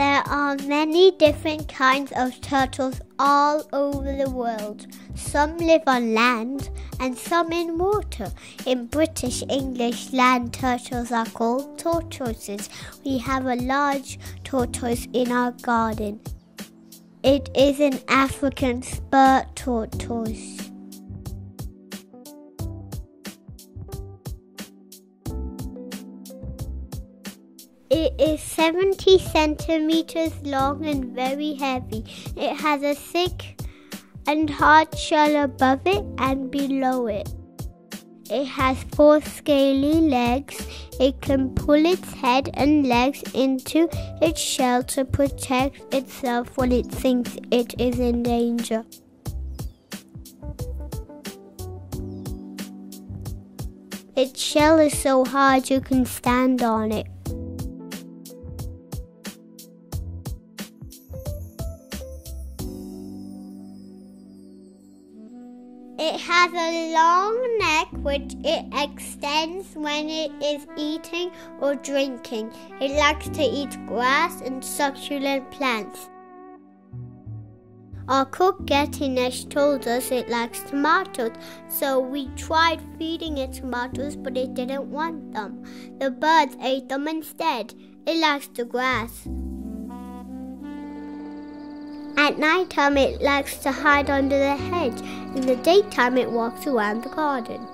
There are many different kinds of turtles all over the world. Some live on land and some in water. In British English, land turtles are called tortoises. We have a large tortoise in our garden. It is an African spur tortoise. It is 70 centimeters long and very heavy. It has a thick and hard shell above it and below it. It has four scaly legs. It can pull its head and legs into its shell to protect itself when it thinks it is in danger. Its shell is so hard you can stand on it. It has a long neck which it extends when it is eating or drinking. It likes to eat grass and succulent plants. Our cook Gettinesh told us it likes tomatoes, so we tried feeding it tomatoes, but it didn't want them. The birds ate them instead. It likes the grass. At night time, it likes to hide under the hedge. In the daytime, it walks around the garden.